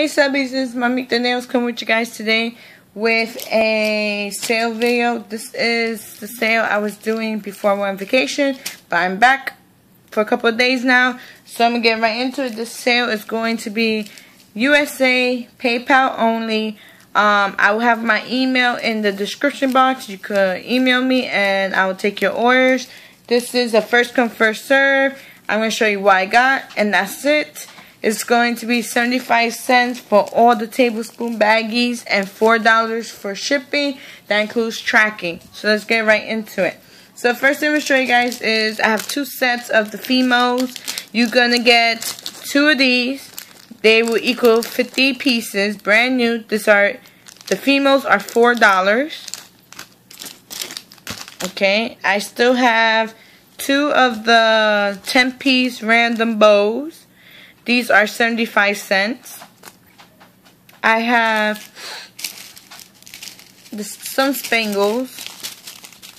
Hey subbies, this is Mamita Nails coming with you guys today with a sale video. This is the sale I was doing before I went on vacation, but I'm back for a couple of days now. So I'm going to get right into it. This sale is going to be USA, PayPal only. Um, I will have my email in the description box. You could email me and I will take your orders. This is a first come first serve. I'm going to show you what I got and that's it. It's going to be 75 cents for all the tablespoon baggies and $4 for shipping. That includes tracking. So let's get right into it. So first thing I'm going to show you guys is I have two sets of the Fimos. You're going to get two of these. They will equal 50 pieces, brand new. This are the Fimos are $4. Okay, I still have two of the 10 piece random bows. These are 75 cents. I have this, some spangles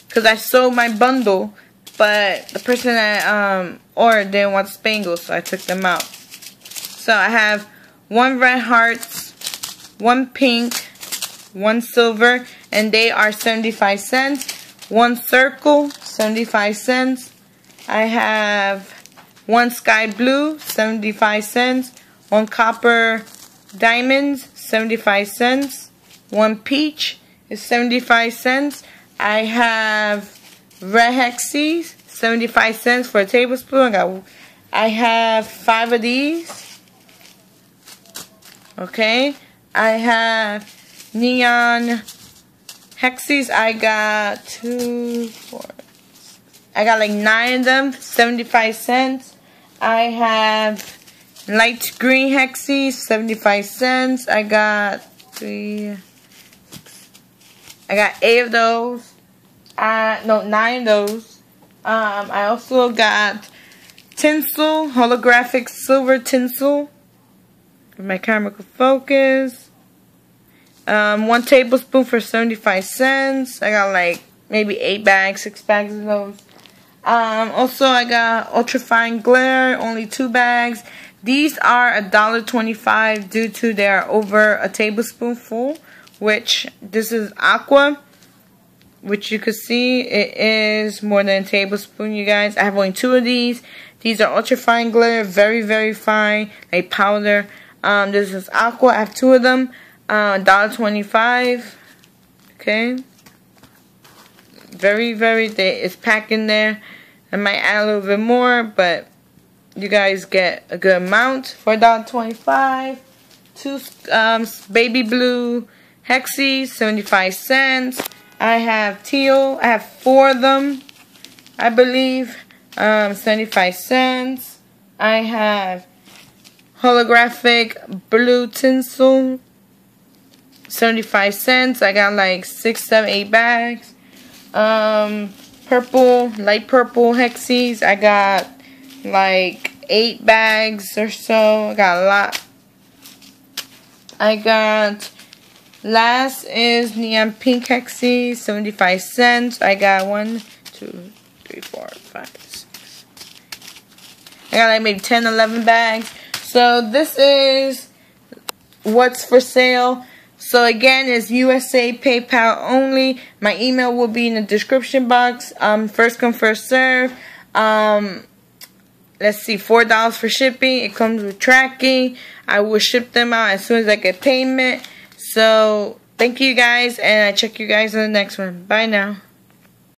because I sold my bundle, but the person that um, ordered didn't want spangles, so I took them out. So I have one red hearts, one pink, one silver, and they are 75 cents. One circle, 75 cents. I have one sky blue, 75 cents. One copper diamonds, 75 cents. One peach is 75 cents. I have red hexes, 75 cents for a tablespoon. I, got, I have five of these. Okay. I have neon hexes. I got two, four, I got like nine of them, 75 cents. I have light green hexes, 75 cents. I got three, I got eight of those. Uh, no, nine of those. Um, I also got tinsel, holographic silver tinsel. My camera could focus. Um, one tablespoon for 75 cents. I got like maybe eight bags, six bags of those. Um, also, I got ultra fine glare, only two bags. These are a dollar twenty-five due to they are over a tablespoonful, which this is aqua, which you can see it is more than a tablespoon, you guys. I have only two of these. These are ultra fine glare, very very fine, like powder. Um, this is aqua. I have two of them. Uh, dollar twenty-five. Okay very, very, they, it's packed in there. I might add a little bit more, but you guys get a good amount for $1.25. Two um, baby blue hexes, 75 cents. I have teal. I have four of them, I believe. Um, 75 cents. I have holographic blue tinsel, 75 cents. I got like six, seven, eight bags. Um, purple, light purple hexes. I got like eight bags or so. I got a lot. I got last is neon pink hexes, 75 cents. I got one, two, three, four, five, six. I got like maybe 10, 11 bags. So this is what's for sale. So again, it's USA PayPal only. My email will be in the description box. Um, first come, first serve. Um, let's see, four dollars for shipping. It comes with tracking. I will ship them out as soon as I get payment. So thank you guys, and I check you guys in the next one. Bye now.